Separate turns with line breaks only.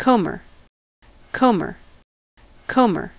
Comer, Comer, Comer.